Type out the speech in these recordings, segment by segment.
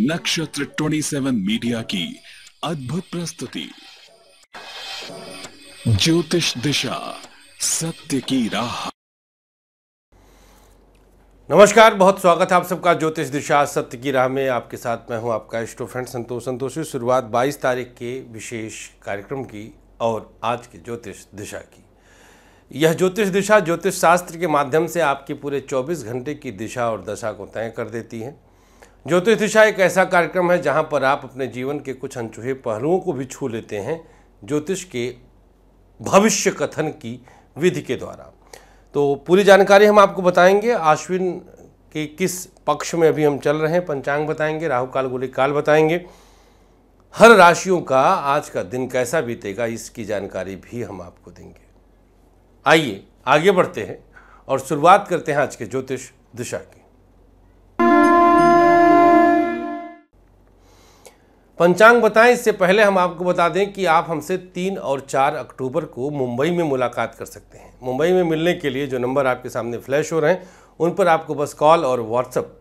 नक्षत्र 27 मीडिया की अद्भुत प्रस्तुति। ज्योतिष दिशा, सत्य की राह। नमस्कार, बहुत स्वागत है आप सबका ज्योतिष दिशा, सत्य की राह में। आपके साथ मैं हूँ आपका इष्टो फ्रेंड संतोष। संतोषी शुरुआत 22 तारीख के विशेष कार्यक्रम की और आज की ज्योतिष दिशा की। यह ज्योतिष दिशा, ज्योतिष शास्त्र के माध्यम से आपके पूरे 24 घंटे की दिशा और दशा को तय कर देती है। ज्योतिष दिशा एक ऐसा कार्यक्रम है जहाँ पर आप अपने जीवन के कुछ अनछुए पहलुओं को भी छू लेते हैं ज्योतिष के भविष्य कथन की विधि के द्वारा। तो पूरी जानकारी हम आपको बताएँगे। आश्विन के किस पक्ष में अभी हम चल रहे हैं, पंचांग बताएँगे राहु काल गुली काल बताएँगे। हर राशियों का आज का दिन कैसा बीतेगा, इसकी जानकारी भी हम आपको देंगे। आइए, आगे बढ़ते हैं और शुरुआत करते हैं आज के ज्योतिष दिशा की। पंचांग बताएँ, इससे पहले हम आपको बता दें कि आप हमसे तीन और चार अक्टूबर को मुंबई में मुलाकात कर सकते हैं। मुंबई में मिलने के लिए जो नंबर आपके सामने फ्लैश हो रहे हैं, उन पर आपको बस कॉल और व्हाट्सअप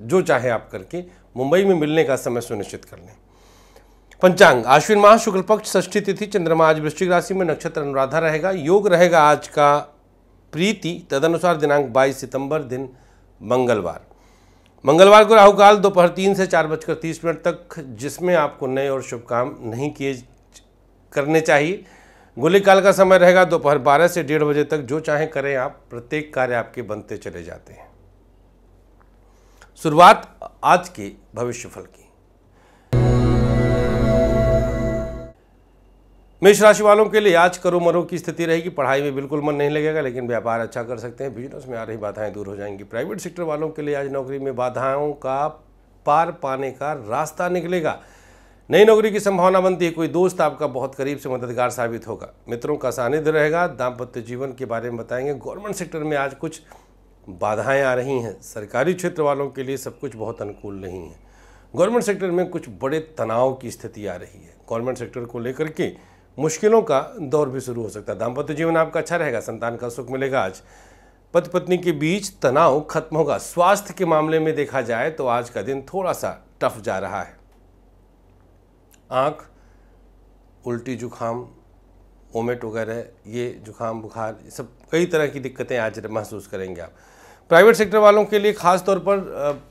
जो चाहे आप करके मुंबई में मिलने का समय सुनिश्चित कर लें। पंचांग, आश्विन माह शुक्ल पक्ष षष्ठी तिथि, चंद्रमा आज वृश्चिक राशि में, नक्षत्र अनुराधा रहेगा। योग रहेगा आज का प्रीति, तदनुसार दिनांक 22 सितंबर, दिन मंगलवार। मंगलवार को राहु काल दोपहर तीन से चार बजकर तीस मिनट तक, जिसमें आपको नए और शुभ काम नहीं किए करने चाहिए। गोली काल का समय रहेगा दोपहर बारह से डेढ़ बजे तक। जो चाहें करें आप, प्रत्येक कार्य आपके बनते चले जाते हैं। शुरुआत आज के भविष्यफल की। मेष राशि वालों के लिए आज करो मरो की स्थिति रहेगी। पढ़ाई में बिल्कुल मन नहीं लगेगा, लेकिन व्यापार अच्छा कर सकते हैं। बिज़नेस में आ रही बाधाएँ दूर हो जाएँगी। प्राइवेट सेक्टर वालों के लिए आज नौकरी में बाधाओं का पार पाने का रास्ता निकलेगा। नई नौकरी की संभावना बनती है। कोई दोस्त आपका बहुत करीब से मददगार साबित होगा। मित्रों का सानिध्य रहेगा। दाम्पत्य जीवन के बारे में बताएँगे। गवर्नमेंट सेक्टर में आज कुछ बाधाएँ आ रही हैं। सरकारी क्षेत्र वालों के लिए सब कुछ बहुत अनुकूल नहीं है। गवर्नमेंट सेक्टर में कुछ बड़े तनाव की स्थिति आ रही है। गवर्नमेंट सेक्टर को लेकर के मुश्किलों का दौर भी शुरू हो सकता है। दाम्पत्य जीवन आपका अच्छा रहेगा, संतान का सुख मिलेगा आज। पति पत्नी के बीच तनाव खत्म होगा। स्वास्थ्य के मामले में देखा जाए तो आज का दिन थोड़ा सा टफ जा रहा है। आँख, उल्टी जुखाम ओमेट वगैरह, ये जुखाम, बुखार सब कई तरह की दिक्कतें आज महसूस करेंगे आप। प्राइवेट सेक्टर वालों के लिए खास तौर पर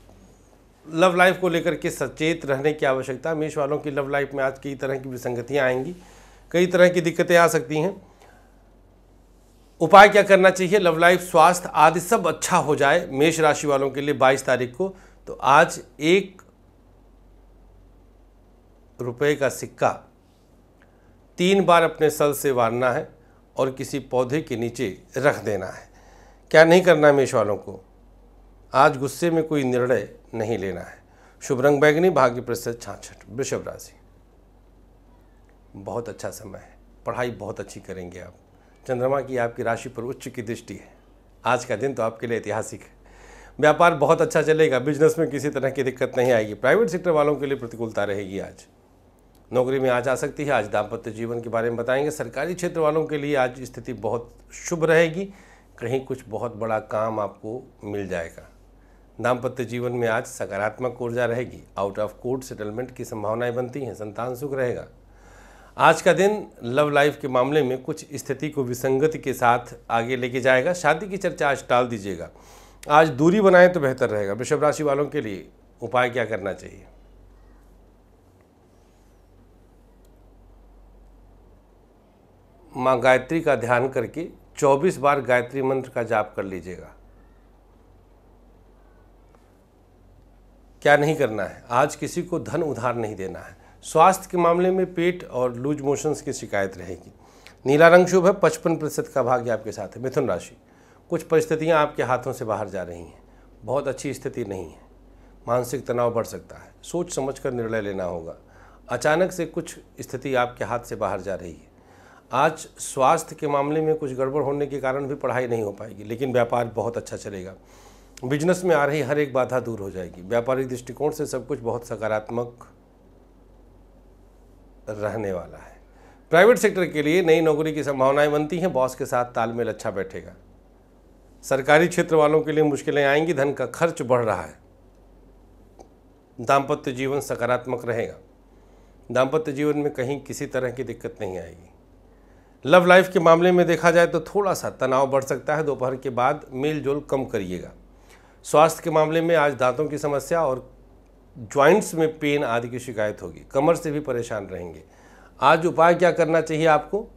लव लाइफ को लेकर के सचेत रहने की आवश्यकता। मेष वालों की लव लाइफ में आज कई तरह की विसंगतियाँ आएँगी। कई तरह की दिक्कतें आ सकती हैं। उपाय क्या करना चाहिए? लव लाइफ स्वास्थ्य आदि सब अच्छा हो जाए मेष राशि वालों के लिए 22 तारीख को। तो आज एक रुपए का सिक्का तीन बार अपने सल से वारना है और किसी पौधे के नीचे रख देना है। क्या नहीं करना है मेष वालों को? आज गुस्से में कोई निर्णय नहीं लेना है। शुभ रंग बैगनी, भाग्य प्रतिशत छाछठ, वृषभ राशि। बहुत अच्छा समय है। पढ़ाई बहुत अच्छी करेंगे आप। चंद्रमा की आपकी राशि पर उच्च की दृष्टि है। आज का दिन तो आपके लिए ऐतिहासिक है। व्यापार बहुत अच्छा चलेगा। बिज़नेस में किसी तरह की दिक्कत नहीं आएगी। प्राइवेट सेक्टर वालों के लिए प्रतिकूलता रहेगी आज। नौकरी में आज आ सकती है। आज दाम्पत्य जीवन के बारे में बताएँगे। सरकारी क्षेत्र वालों के लिए आज स्थिति बहुत शुभ रहेगी। कहीं कुछ बहुत बड़ा काम आपको मिल जाएगा। दाम्पत्य जीवन में आज सकारात्मक ऊर्जा रहेगी। आउट ऑफ़ कोर्ट सेटलमेंट की संभावनाएँ बनती हैं। संतान सुख रहेगा। आज का दिन लव लाइफ के मामले में कुछ स्थिति को विसंगति के साथ आगे लेके जाएगा। शादी की चर्चा आज टाल दीजिएगा। आज दूरी बनाएँ तो बेहतर रहेगा। वृषभ राशि वालों के लिए उपाय क्या करना चाहिए? माँ गायत्री का ध्यान करके 24 बार गायत्री मंत्र का जाप कर लीजिएगा। क्या नहीं करना है? आज किसी को धन उधार नहीं देना है। स्वास्थ्य के मामले में पेट और लूज मोशंस की शिकायत रहेगी। नीला रंग शुभ है, पचपन प्रतिशत का भाग्य आपके साथ है। मिथुन राशि। कुछ परिस्थितियाँ आपके हाथों से बाहर जा रही हैं। बहुत अच्छी स्थिति नहीं है। मानसिक तनाव बढ़ सकता है। सोच समझ कर निर्णय लेना होगा। अचानक से कुछ स्थिति आपके हाथ से बाहर जा रही है। आज स्वास्थ्य के मामले में कुछ गड़बड़ होने के कारण भी पढ़ाई नहीं हो पाएगी, लेकिन व्यापार बहुत अच्छा चलेगा। बिज़नेस में आ रही हर एक बाधा दूर हो जाएगी। व्यापारिक दृष्टिकोण से सब कुछ बहुत सकारात्मक रहने वाला है। प्राइवेट सेक्टर के लिए नई नौकरी की संभावनाएँ बनती हैं बॉस के साथ तालमेल अच्छा बैठेगा। सरकारी क्षेत्र वालों के लिए मुश्किलें आएँगी, धन का खर्च बढ़ रहा है। दाम्पत्य जीवन सकारात्मक रहेगा। दाम्पत्य जीवन में कहीं किसी तरह की दिक्कत नहीं आएगी। लव लाइफ के मामले में देखा जाए तो थोड़ा सा तनाव बढ़ सकता है। दोपहर के बाद मेल जोल कम करिएगा। स्वास्थ्य के मामले में आज दांतों की समस्या और ज्वाइंट्स में पेन आदि की शिकायत होगी। कमर से भी परेशान रहेंगे। आज उपाय क्या करना चाहिए आपको?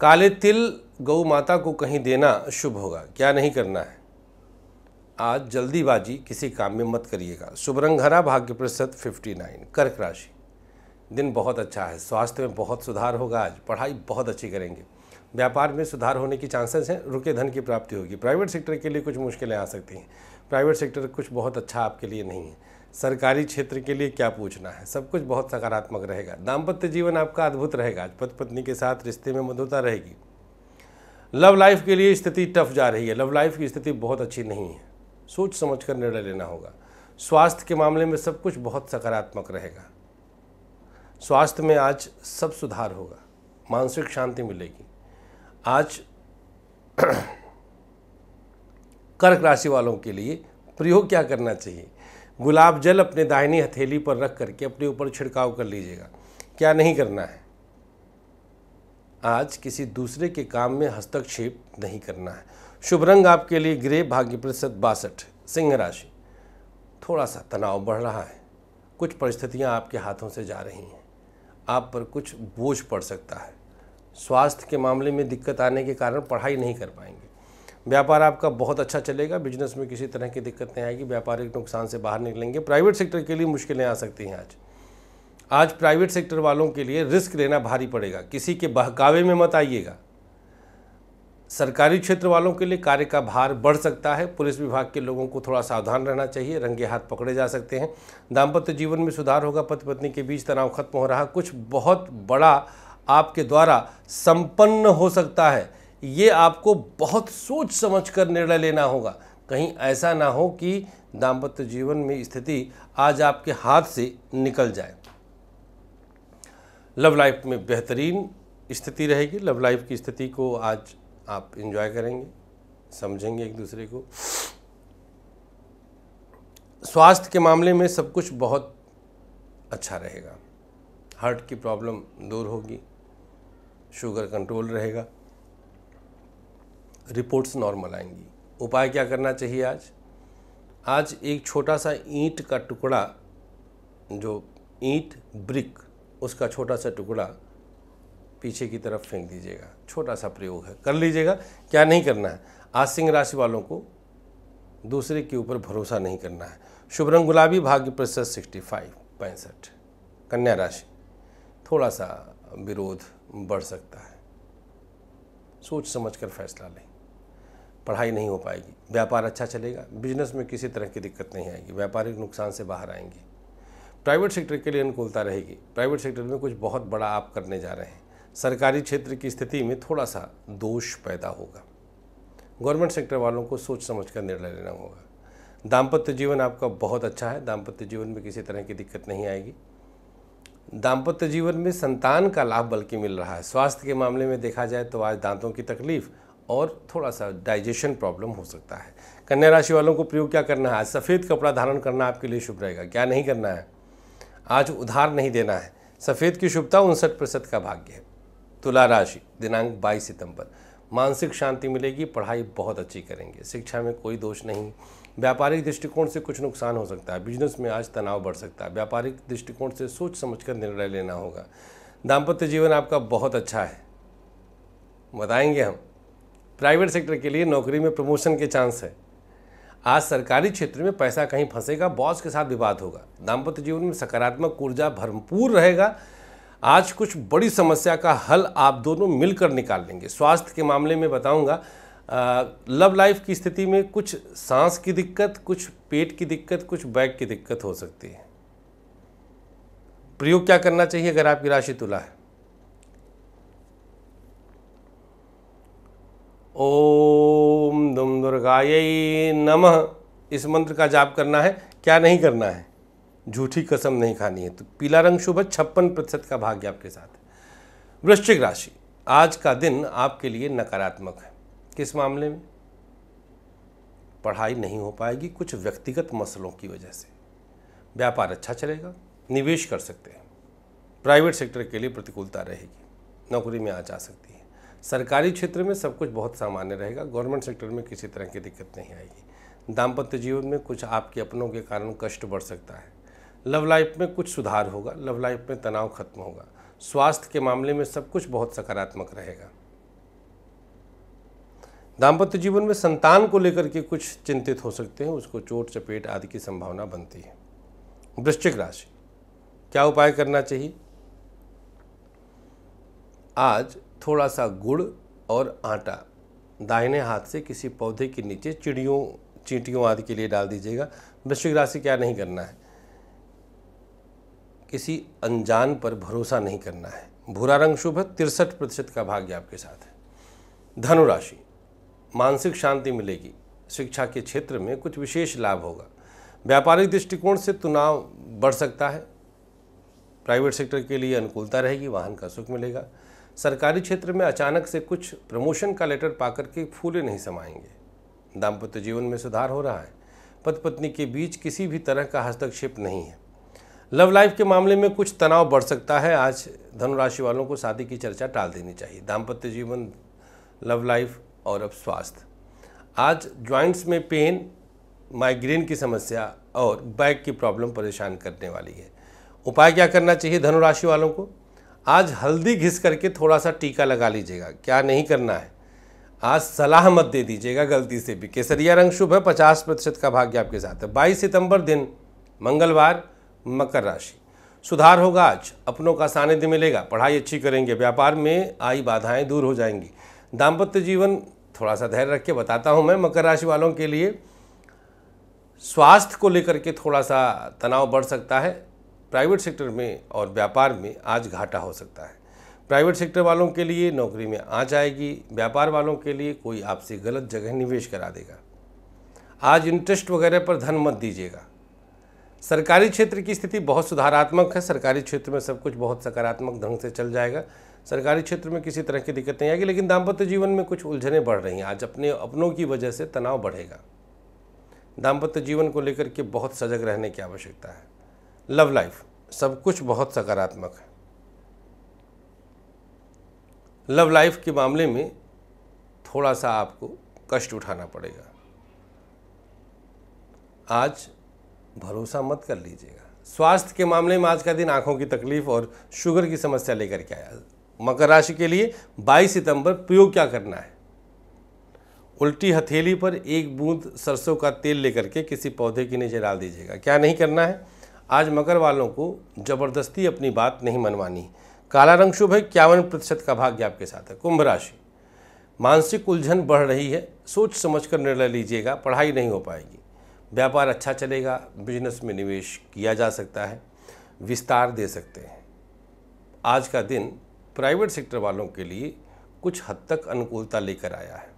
काले तिल गौ माता को कहीं देना शुभ होगा। क्या नहीं करना है? आज जल्दीबाजी, किसी काम में मत करिएगा। शुभ रंग हरा भाग्य प्रतिशत फिफ्टी नाइन कर्क राशि। दिन बहुत अच्छा है। स्वास्थ्य में बहुत सुधार होगा आज। पढ़ाई बहुत अच्छी करेंगे। व्यापार में सुधार होने की चांसेस हैं। रुके धन की प्राप्ति होगी। प्राइवेट सेक्टर के लिए कुछ मुश्किलें आ सकती हैं। प्राइवेट सेक्टर कुछ बहुत अच्छा आपके लिए नहीं है। सरकारी क्षेत्र के लिए क्या पूछना है? सब कुछ बहुत सकारात्मक रहेगा। दाम्पत्य जीवन आपका अद्भुत रहेगा। आज पति पत्नी के साथ रिश्ते में मधुरता रहेगी। लव लाइफ के लिए स्थिति टफ जा रही है। लव लाइफ की स्थिति बहुत अच्छी नहीं है। सोच समझ कर निर्णय लेना होगा। स्वास्थ्य के मामले में सब कुछ बहुत सकारात्मक रहेगा। स्वास्थ्य में आज सब सुधार होगा। मानसिक शांति मिलेगी। आज कर्क राशि वालों के लिए प्रयोग क्या करना चाहिए? गुलाब जल अपने दाहिनी हथेली पर रख करके अपने ऊपर छिड़काव कर लीजिएगा। क्या नहीं करना है? आज किसी दूसरे के काम में हस्तक्षेप नहीं करना है। शुभ रंग आपके लिए ग्रे भाग्य प्रतिशत बासठ, सिंह राशि। थोड़ा सा तनाव बढ़ रहा है। कुछ परिस्थितियाँ आपके हाथों से जा रही हैं। आप पर कुछ बोझ पड़ सकता है। स्वास्थ्य के मामले में दिक्कत आने के कारण पढ़ाई नहीं कर पाएँगे। व्यापार आपका बहुत अच्छा चलेगा बिज़नेस में किसी तरह की दिक्कत नहीं आएगी, व्यापारिक नुकसान से बाहर निकलेंगे। प्राइवेट सेक्टर के लिए मुश्किलें आ सकती हैं आज। आज प्राइवेट सेक्टर वालों के लिए रिस्क लेना भारी पड़ेगा। किसी के बहकावे में मत आइएगा। सरकारी क्षेत्र वालों के लिए कार्य का भार बढ़ सकता है। पुलिस विभाग के लोगों को थोड़ा सावधान रहना चाहिए, रंगे हाथ पकड़े जा सकते हैं। दाम्पत्य जीवन में सुधार होगा पति पत्नी के बीच तनाव खत्म हो रहा। कुछ बहुत बड़ा आपके द्वारा संपन्न हो सकता है। ये आपको बहुत सोच समझ कर निर्णय लेना होगा। कहीं ऐसा ना हो कि दाम्पत्य जीवन में स्थिति आज आपके हाथ से निकल जाए। लव लाइफ में बेहतरीन स्थिति रहेगी। लव लाइफ की स्थिति को आज आप इंजॉय करेंगे, समझेंगे एक दूसरे को। स्वास्थ्य के मामले में सब कुछ बहुत अच्छा रहेगा। हार्ट की प्रॉब्लम दूर होगी। शुगर कंट्रोल रहेगा। रिपोर्ट्स नॉर्मल आएँगी। उपाय क्या करना चाहिए आज? आज एक छोटा सा ईंट का टुकड़ा, जो ईंट, ब्रिक, उसका छोटा सा टुकड़ा पीछे की तरफ़ फेंक दीजिएगा। छोटा सा प्रयोग है। कर लीजिएगा। क्या नहीं करना है? आज सिंह राशि वालों को दूसरे के ऊपर भरोसा नहीं करना है। शुभ रंग, गुलाबी, भाग्य प्रतिशत सिक्सटी फाइव पैंसठ। कन्या राशि, थोड़ा सा विरोध बढ़ सकता है। सोच समझ कर फैसला लें। पढ़ाई नहीं हो पाएगी। व्यापार अच्छा चलेगा। बिज़नेस में किसी तरह की दिक्कत नहीं आएगी। व्यापारिक नुकसान से बाहर आएँगे। प्राइवेट सेक्टर के लिए अनुकूलता रहेगी। प्राइवेट सेक्टर में कुछ बहुत बड़ा आप करने जा रहे हैं। सरकारी क्षेत्र की स्थिति में थोड़ा सा दोष पैदा होगा। गवर्नमेंट सेक्टर वालों को सोच समझ कर निर्णय लेना होगा। दाम्पत्य जीवन आपका बहुत अच्छा है। दाम्पत्य जीवन में किसी तरह की दिक्कत नहीं आएगी। दाम्पत्य जीवन में संतान का लाभ बल्कि मिल रहा है। स्वास्थ्य के मामले में देखा जाए तो आज दांतों की तकलीफ़ और थोड़ा सा डाइजेशन प्रॉब्लम हो सकता है। कन्या राशि वालों को प्रयोग क्या करना है? आज सफ़ेद कपड़ा धारण करना आपके लिए शुभ रहेगा। क्या नहीं करना है? आज उधार नहीं देना है। सफ़ेद की शुभता उनसठ प्रतिशत का भाग्य है। तुला राशि, दिनांक 22 सितंबर। मानसिक शांति मिलेगी, पढ़ाई बहुत अच्छी करेंगे। शिक्षा में कोई दोष नहीं। व्यापारिक दृष्टिकोण से कुछ नुकसान हो सकता है। बिज़नेस में आज तनाव बढ़ सकता है। व्यापारिक दृष्टिकोण से सोच समझकर निर्णय लेना होगा। दाम्पत्य जीवन आपका बहुत अच्छा है। बताएँगे हम। प्राइवेट सेक्टर के लिए नौकरी में प्रमोशन के चांस है। आज सरकारी क्षेत्र में पैसा कहीं फंसेगा, बॉस के साथ विवाद होगा। दाम्पत्य जीवन में सकारात्मक ऊर्जा भरपूर रहेगा। आज कुछ बड़ी समस्या का हल आप दोनों मिलकर निकाल लेंगे। स्वास्थ्य के मामले में बताऊँगा लव लाइफ की स्थिति में कुछ सांस की दिक्कत, कुछ पेट की दिक्कत, कुछ बैक की दिक्कत हो सकती है। प्रयोग क्या करना चाहिए अगर आपकी राशि तुला है? ओम दुम दुर्गाय नमः। इस मंत्र का जाप करना है, क्या नहीं करना है? झूठी कसम नहीं खानी है। तो पीला रंग शुभ है, छप्पन प्रतिशत का भाग्य आपके साथ है। वृश्चिक राशि, आज का दिन आपके लिए नकारात्मक है। किस मामले में? पढ़ाई नहीं हो पाएगी कुछ व्यक्तिगत मसलों की वजह से। व्यापार अच्छा चलेगा, निवेश कर सकते हैं। प्राइवेट सेक्टर के लिए प्रतिकूलता रहेगी, नौकरी में आ जा सकती है। सरकारी क्षेत्र में सब कुछ बहुत सामान्य रहेगा। गवर्नमेंट सेक्टर में किसी तरह की दिक्कत नहीं आएगी। दाम्पत्य जीवन में कुछ आपके अपनों के कारण कष्ट बढ़ सकता है। लव लाइफ में कुछ सुधार होगा। लव लाइफ में तनाव खत्म होगा। स्वास्थ्य के मामले में सब कुछ बहुत सकारात्मक रहेगा। दाम्पत्य जीवन में संतान को लेकर के कुछ चिंतित हो सकते हैं। उसको चोट, चपेट आदि की संभावना बनती है। वृश्चिक राशि। क्या उपाय करना चाहिए? आज थोड़ा सा गुड़ और आटा। दाहिने हाथ से किसी पौधे के नीचे चिड़ियों, चींटियों आदि के लिए डाल दीजिएगा। वृश्चिक राशि क्या नहीं करना है? किसी अनजान पर भरोसा नहीं करना है। भूरा रंग शुभ है, तिरसठ प्रतिशत का भाग्य आपके साथ है। धनुराशि मानसिक शांति मिलेगी। शिक्षा के क्षेत्र में कुछ विशेष लाभ होगा। व्यापारिक दृष्टिकोण से तनाव बढ़ सकता है। प्राइवेट सेक्टर के लिए अनुकूलता रहेगी, वाहन का सुख मिलेगा। सरकारी क्षेत्र में अचानक से कुछ प्रमोशन का लेटर पाकर के फूले नहीं समाएँगे। दाम्पत्य जीवन में सुधार हो रहा है। पति पत्नी के बीच किसी भी तरह का हस्तक्षेप नहीं है। लव लाइफ के मामले में कुछ तनाव बढ़ सकता है। आज धनुराशि वालों को शादी की चर्चा टाल देनी चाहिए। दाम्पत्य जीवन लव लाइफ और अब स्वास्थ्य। आज ज्वाइंट्स में पेन माइग्रेन की समस्या और बैक की प्रॉब्लम परेशान करने वाली है। उपाय क्या करना चाहिए धनुराशि वालों को? आज हल्दी घिस करके थोड़ा सा टीका लगा लीजिएगा। क्या नहीं करना है? आज सलाह मत दे दीजिएगा गलती से भी। केसरिया रंग शुभ है, पचास प्रतिशत का भाग्य आपके साथ है। बाईस सितंबर दिन, मंगलवार, मकर राशि। सुधार होगा आज, अपनों का सानिध्य मिलेगा, पढ़ाई अच्छी करेंगे, व्यापार में आई बाधाएँ दूर हो जाएँगी। दाम्पत्य जीवन, थोड़ा सा धैर्य रख के बताता हूँ मैं, मकर राशि वालों के लिए स्वास्थ्य को लेकर के थोड़ा सा तनाव बढ़ सकता है। प्राइवेट सेक्टर में और व्यापार में आज घाटा हो सकता है। प्राइवेट सेक्टर वालों के लिए नौकरी में आ जाएगी, व्यापार वालों के लिए कोई आपसे गलत जगह निवेश करा देगा। आज इंटरेस्ट वगैरह पर धन मत दीजिएगा। सरकारी क्षेत्र की स्थिति बहुत सुधारात्मक है, सरकारी क्षेत्र में सब कुछ बहुत सकारात्मक ढंग से चल जाएगा। सरकारी क्षेत्र में किसी तरह की दिक्कत नहीं आएगी, लेकिन दाम्पत्य जीवन में कुछ उलझने बढ़ रही हैं। आज अपने अपनों की वजह से तनाव बढ़ेगा। दाम्पत्य जीवन को लेकर के बहुत सजग रहने की आवश्यकता है। लव लाइफ सब कुछ बहुत सकारात्मक है। लव लाइफ के मामले में थोड़ा सा आपको कष्ट उठाना पड़ेगा। आज भरोसा मत कर लीजिएगा। स्वास्थ्य के मामले में आज का दिन आँखों की तकलीफ़ और शुगर की समस्या लेकर के आया। मकर राशि के लिए 22 सितंबर प्रयोग क्या करना है? उल्टी हथेली पर एक बूंद सरसों का तेल लेकर के किसी पौधे के नीचे डाल दीजिएगा। क्या नहीं करना है? आज मकर वालों को ज़बरदस्ती अपनी बात नहीं मनवानी। काला रंग शुभ है, इक्यावन प्रतिशत का भाग्य आपके साथ है। कुंभ राशि। मानसिक उलझन बढ़ रही है, सोच समझकर निर्णय लीजिएगा, पढ़ाई नहीं हो पाएगी। व्यापार अच्छा चलेगा, बिज़नेस में निवेश किया जा सकता है, विस्तार दे सकते हैं। आज का दिन प्राइवेट सेक्टर वालों के लिए कुछ हद तक अनुकूलता लेकर आया है।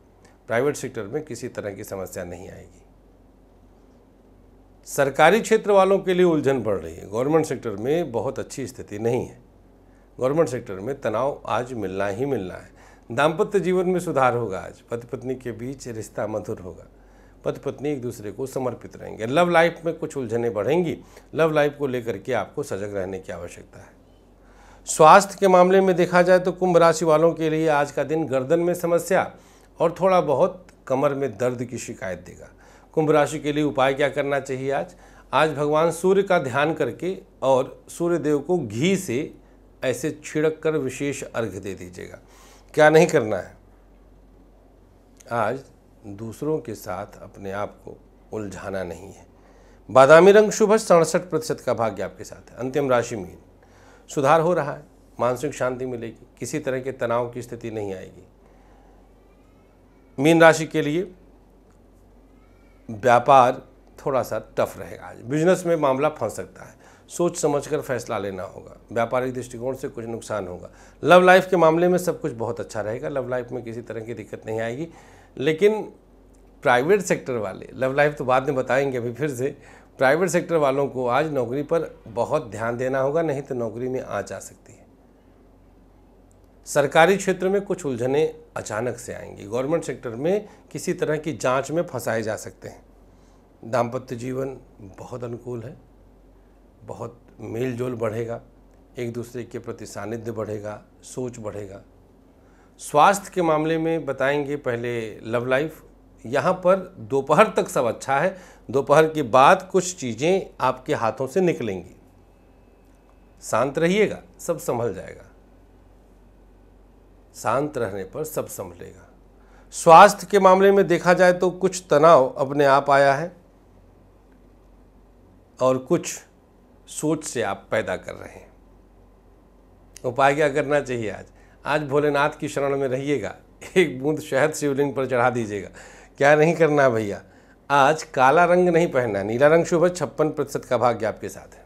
प्राइवेट सेक्टर में किसी तरह की समस्या नहीं आएगी। सरकारी क्षेत्र वालों के लिए उलझन बढ़ रही है। गवर्नमेंट सेक्टर में बहुत अच्छी स्थिति नहीं है। गवर्नमेंट सेक्टर में तनाव आज मिलना ही मिलना है। दाम्पत्य जीवन में सुधार होगा आज। पति पत्नी के बीच रिश्ता मधुर होगा। पति पत्नी एक दूसरे को समर्पित रहेंगे। लव लाइफ में कुछ उलझने बढ़ेंगी। लव लाइफ को लेकर के आपको सजग रहने की आवश्यकता है। स्वास्थ्य के मामले में देखा जाए तो कुंभ राशि वालों के लिए आज का दिन गर्दन में समस्या और थोड़ा बहुत कमर में दर्द की शिकायत देगा। कुंभ राशि के लिए उपाय क्या करना चाहिए आज? आज भगवान सूर्य का ध्यान करके और सूर्य देव को घी से ऐसे छिड़क कर विशेष अर्घ दे दीजिएगा। क्या नहीं करना है? आज दूसरों के साथ अपने आप को उलझाना नहीं है। बादामी रंग शुभ सड़सठ प्रतिशत का भाग्य आपके साथ है। अंतिम राशि मीन। सुधार हो रहा है, मानसिक शांति मिलेगी, किसी तरह के तनाव की स्थिति नहीं आएगी। मीन राशि के लिए व्यापार थोड़ा सा टफ रहेगा आज। बिज़नेस में मामला फंस सकता है। सोच समझकर फैसला लेना होगा। व्यापारिक दृष्टिकोण से कुछ नुकसान होगा। लव लाइफ के मामले में सब कुछ बहुत अच्छा रहेगा। लव लाइफ में किसी तरह की दिक्कत नहीं आएगी। लेकिन प्राइवेट सेक्टर वाले लव लाइफ तो बाद में बताएँगे अभी फिर से। प्राइवेट सेक्टर वालों को आज नौकरी पर बहुत ध्यान देना होगा, नहीं तो नौकरी में आ जा सकती है। सरकारी क्षेत्र में कुछ उलझने अचानक से आएँगी। गवर्नमेंट सेक्टर में किसी तरह की जाँच में फंसाए जा सकते हैं। दाम्पत्य जीवन बहुत अनुकूल है, बहुत मेल जोल बढ़ेगा, एक दूसरे के प्रति सानिध्य बढ़ेगा, सोच बढ़ेगा। स्वास्थ्य के मामले में बताएँगे पहले लव लाइफ। यहाँ पर दोपहर तक सब अच्छा है, दोपहर के बाद कुछ चीज़ें आपके हाथों से निकलेंगी। शांत रहिएगा, सब संभल जाएगा। शांत रहने पर सब संभलेगा। स्वास्थ्य के मामले में देखा जाए तो कुछ तनाव अपने आप आया है और कुछ सोच से आप पैदा कर रहे हैं। उपाय क्या करना चाहिए आज? आज भोलेनाथ की शरण में रहिएगा। एक बूंद शहद शिवलिंग पर चढ़ा दीजिएगा। क्या नहीं करना है भैया? आज काला रंग नहीं पहनना, नीला रंग शुभ छप्पन प्रतिशत का भाग्य आपके साथ है।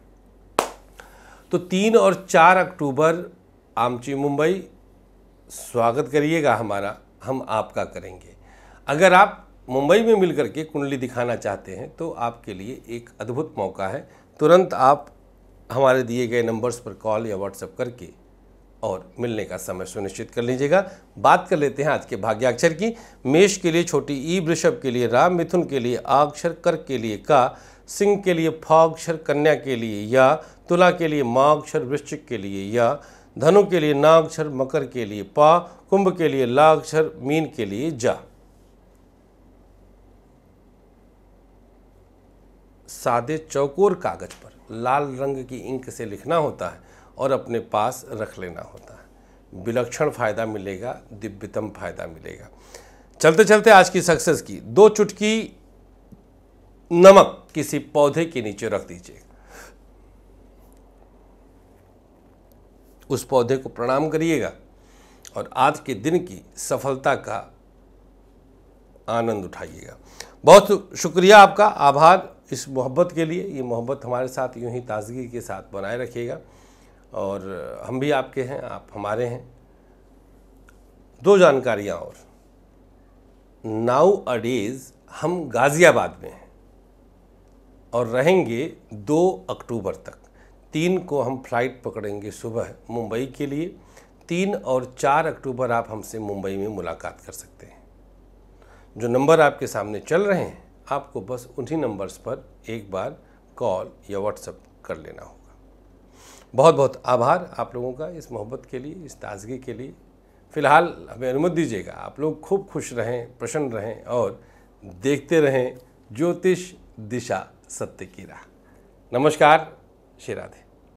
तो तीन और चार अक्टूबर, आमची मुंबई स्वागत करिएगा हमारा, हम आपका करेंगे। अगर आप मुंबई में मिलकर के कुंडली दिखाना चाहते हैं तो आपके लिए एक अद्भुत मौका है। तुरंत आप हमारे दिए गए नंबर्स पर कॉल या व्हाट्सएप करके और मिलने का समय सुनिश्चित कर लीजिएगा। बात कर लेते हैं आज के भाग्याक्षर की। मेष के लिए छोटी ई, वृषभ के लिए राम, मिथुन के लिए आक्षर कर के लिए का, सिंह के लिए फाक्षर कन्या के लिए या, तुला के लिए माक्षर वृश्चिक के लिए या धनु के लिए नाक्षर मकर के लिए पा, कुंभ के लिए लाक्षर मीन के लिए जा। सादे चौकोर कागज़ पर लाल रंग की इंक से लिखना होता है और अपने पास रख लेना होता है। विलक्षण फ़ायदा मिलेगा, दिव्यतम फ़ायदा मिलेगा। चलते चलते आज की सक्सेस की दो चुटकी नमक किसी पौधे के नीचे रख दीजिए। उस पौधे को प्रणाम करिएगा और आज के दिन की सफलता का आनंद उठाइएगा। बहुत शुक्रिया आपका आभार इस मोहब्बत के लिए। ये मोहब्बत हमारे साथ यूँ ही ताजगी के साथ बनाए रखिएगा और हम भी आपके हैं, आप हमारे हैं। दो जानकारियाँ और। नाउ अडेज हम गाज़ियाबाद में हैं और रहेंगे दो अक्टूबर तक। तीन को हम फ़्लाइट पकड़ेंगे सुबह मुंबई के लिए। तीन और चार अक्टूबर आप हमसे मुंबई में मुलाकात कर सकते हैं। जो नंबर आपके सामने चल रहे हैं, आपको बस उन्हीं नंबर्स पर एक बार कॉल या व्हाट्सएप कर लेना होगा। बहुत बहुत आभार आप लोगों का इस मोहब्बत के लिए, इस ताजगी के लिए। फ़िलहाल हमें अनुमति दीजिएगा, आप लोग खूब खुश रहें, प्रसन्न रहें और देखते रहें ज्योतिष दिशा सत्य की राह। नमस्कार, श्री राधे।